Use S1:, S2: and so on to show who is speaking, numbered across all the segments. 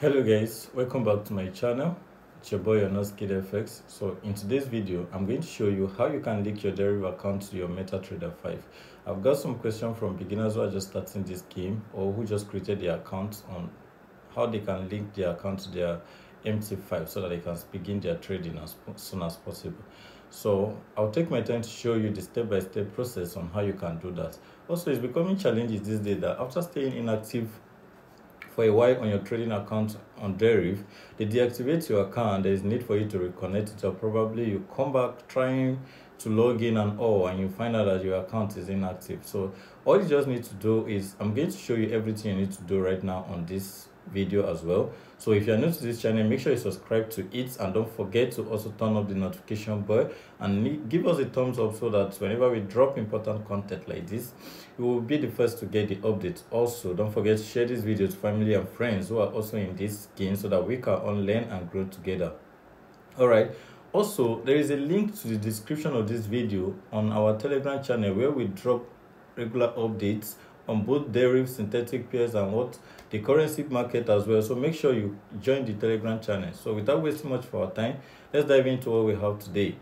S1: hello guys welcome back to my channel. It's your boy FX. so in today's video i'm going to show you how you can link your deriv account to your metatrader 5 i've got some questions from beginners who are just starting this game or who just created their account on how they can link their account to their mt5 so that they can begin their trading as soon as possible. So i'll take my time to show you the step-by-step -step process on how you can do that. Also it's becoming challenging these days that after staying inactive for a while on your trading account on Deriv, they deactivate your account, there is need for you to reconnect it or probably you come back trying to log in and all and you find out that your account is inactive. So all you just need to do is, I'm going to show you everything you need to do right now on this video as well. So if you're new to this channel make sure you subscribe to it and don't forget to also turn up the notification bell and give us a thumbs up so that whenever we drop important content like this you will be the first to get the updates. Also don't forget to share this video to family and friends who are also in this game so that we can all learn and grow together. All right also there is a link to the description of this video on our telegram channel where we drop regular updates on both deriv synthetic pairs and what? The currency market as well. So make sure you join the telegram channel. So without wasting much of our time let's dive into what we have today.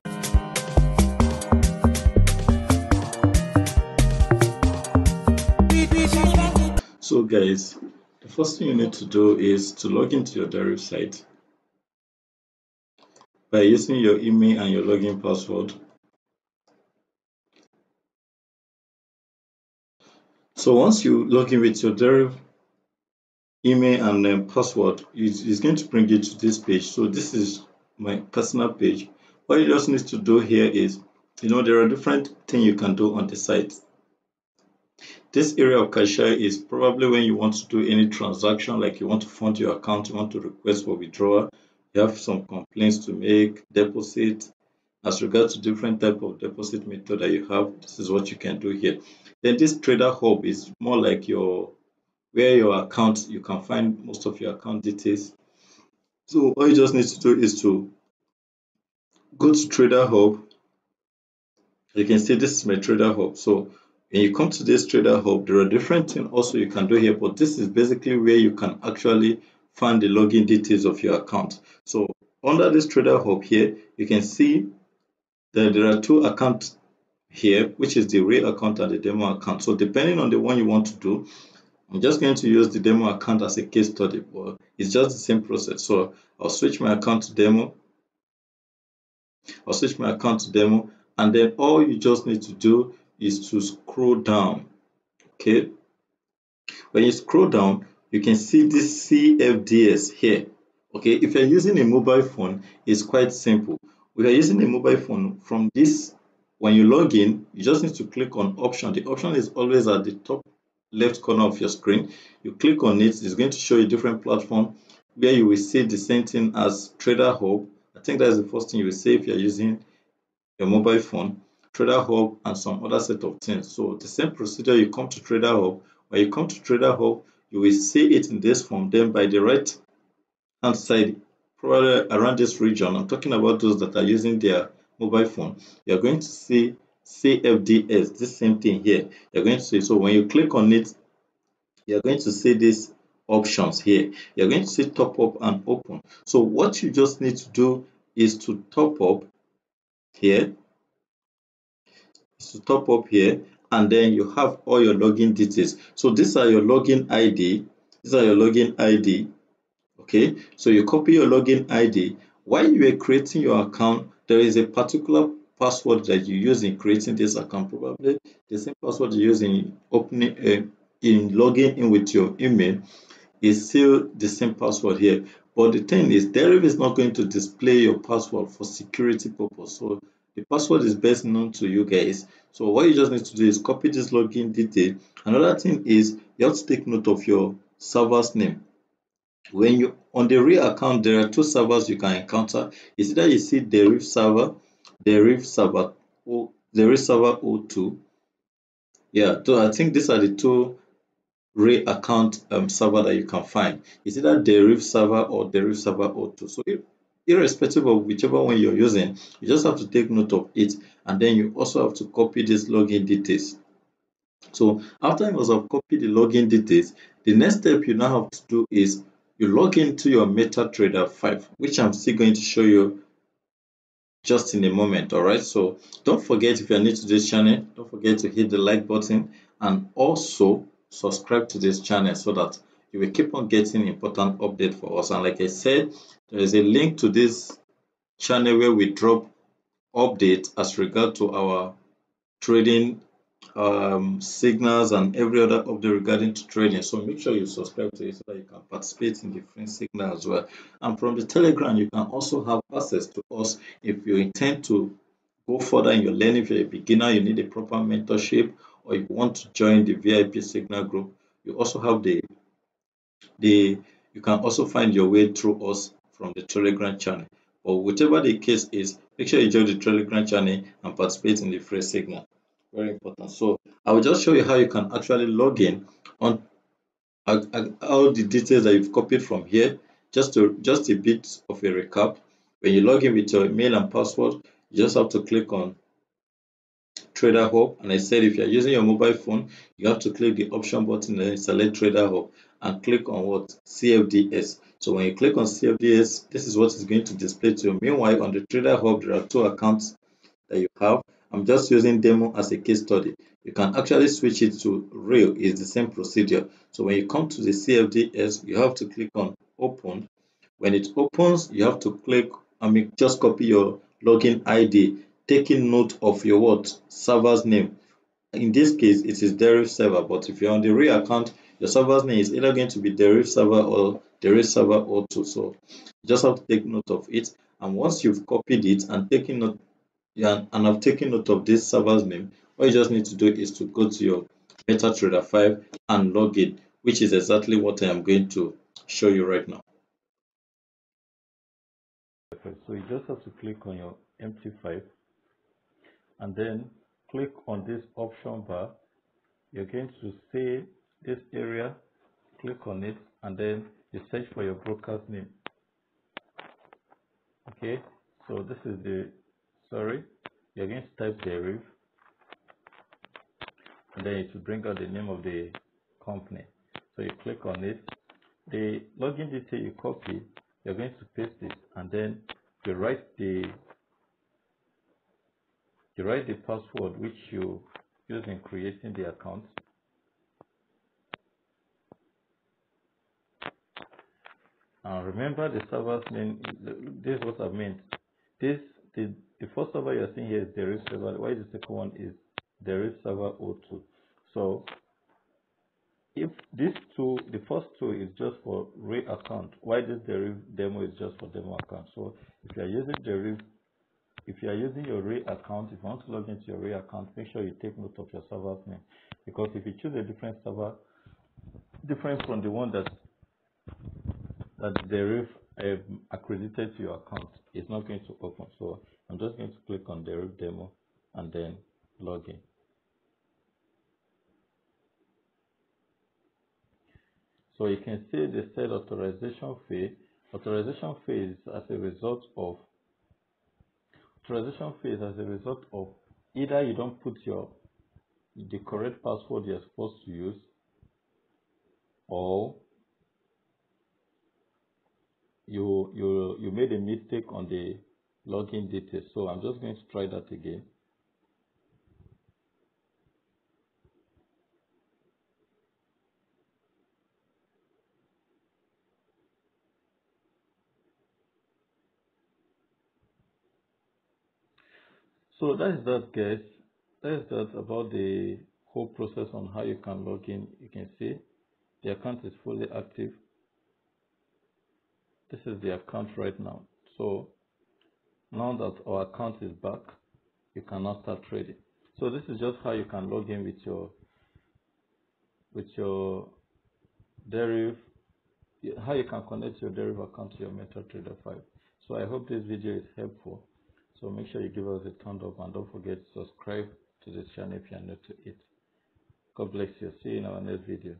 S1: So guys the first thing you need to do is to log into your deriv site by using your email and your login password So once you log in with your Deriv email and um, password, it's going to bring you to this page. So this is my personal page. What you just need to do here is, you know, there are different things you can do on the site. This area of cashier is probably when you want to do any transaction, like you want to fund your account, you want to request for withdrawal, you have some complaints to make, deposit, as regards to different type of deposit method that you have this is what you can do here. Then this trader hub is more like your where your account you can find most of your account details. So all you just need to do is to go to trader hub. You can see this is my trader hub. So when you come to this trader hub there are different things also you can do here but this is basically where you can actually find the login details of your account. So under this trader hub here you can see then there are two accounts here, which is the real account and the demo account. So depending on the one you want to do, I'm just going to use the demo account as a case study, but it's just the same process. So I'll switch my account to demo. I'll switch my account to demo, and then all you just need to do is to scroll down. Okay. When you scroll down, you can see this CFDS here. Okay, if you're using a mobile phone, it's quite simple we are using a mobile phone from this when you log in you just need to click on option. The option is always at the top left corner of your screen. You click on it it's going to show you different platform where you will see the same thing as trader hub. I think that's the first thing you will see if you're using your mobile phone. Trader hub and some other set of things. So the same procedure you come to trader hub. When you come to trader hub you will see it in this form then by the right hand side probably around this region, I'm talking about those that are using their mobile phone, you're going to see CFDS, this same thing here. You're going to see, so when you click on it, you're going to see these options here. You're going to see top up and open. So what you just need to do is to top up here, to top up here, and then you have all your login details. So these are your login ID, these are your login ID, okay? So you copy your login id while you are creating your account there is a particular password that you use in creating this account probably the same password you use in opening uh, in logging in with your email is still the same password here. But the thing is Deriv is not going to display your password for security purpose. So the password is best known to you guys. So what you just need to do is copy this login detail. Another thing is you have to take note of your server's name when you on the real account there are two servers you can encounter. Is that you see deriv server deriv server or deriv server o2 yeah so i think these are the two real account um, server that you can find. Is either deriv server or deriv server o2 so if, irrespective of whichever one you're using you just have to take note of it and then you also have to copy this login details. So after you have copied the login details the next step you now have to do is you log into your MetaTrader 5, which I'm still going to show you just in a moment. All right. So don't forget if you're new to this channel, don't forget to hit the like button and also subscribe to this channel so that you will keep on getting important update for us. And like I said, there is a link to this channel where we drop update as regard to our trading um, signals and every other update regarding to trading. So make sure you subscribe to it so that you can participate in the free signal as well. And from the Telegram, you can also have access to us if you intend to go further in your learning. If you're a beginner, you need a proper mentorship, or you want to join the VIP signal group. You also have the the you can also find your way through us from the Telegram channel. But whatever the case is, make sure you join the Telegram channel and participate in the free signal very important. So i will just show you how you can actually log in on uh, uh, all the details that you've copied from here. Just to just a bit of a recap. When you log in with your email and password you just have to click on trader hub. And i said if you're using your mobile phone you have to click the option button and select trader hub and click on what? Cfds so when you click on cfds this is what is going to display to you. Meanwhile on the trader hub there are two accounts that you have I'm just using demo as a case study. You can actually switch it to real. It's the same procedure. So when you come to the CFDS, you have to click on open. When it opens, you have to click, I mean, just copy your login ID, taking note of your what server's name. In this case, it is Deriv server, but if you're on the real account, your server's name is either going to be Deriv server or Deriv server 02. So you just have to take note of it. And once you've copied it and taken note yeah, and I've taken note of this server's name. all you just need to do is to go to your MetaTrader 5 and log in, which is exactly what I am going to show you right now. So you just have to click on your MT5 and then click on this option bar. You're going to see this area, click on it, and then you search for your broker's name. Okay, so this is the sorry. You're going to type Deriv and then it will bring out the name of the company. So you click on it. The login detail you copy you're going to paste it. And then you write the you write the password which you use in creating the account. And remember the server's name. This is what I meant. This the the first server you're seeing here is the Deriv server, while the second one is the Deriv server 02. So if these two, the first two is just for Ray account, why this Deriv demo is just for demo account. So if you are using the Deriv, if you are using your Ray account, if you want to log into your Ray account, make sure you take note of your server's name. Because if you choose a different server, different from the one that that Deriv um, accredited to your account, it's not going to open. So I'm just going to click on the demo and then log in. So you can see the said authorization fee. Authorization fee is as a result of authorization fee is as a result of either you don't put your the correct password you're supposed to use or you you you made a mistake on the login details. So I'm just going to try that again. So that is that guys. That is that about the whole process on how you can log in. You can see the account is fully active. This is the account right now. So now that our account is back, you can now start trading. So this is just how you can log in with your with your Deriv, how you can connect your Deriv account to your MetaTrader 5. So I hope this video is helpful. So make sure you give us a thumbs up and don't forget to subscribe to this channel if you are new to it. God bless you. See you in our next video.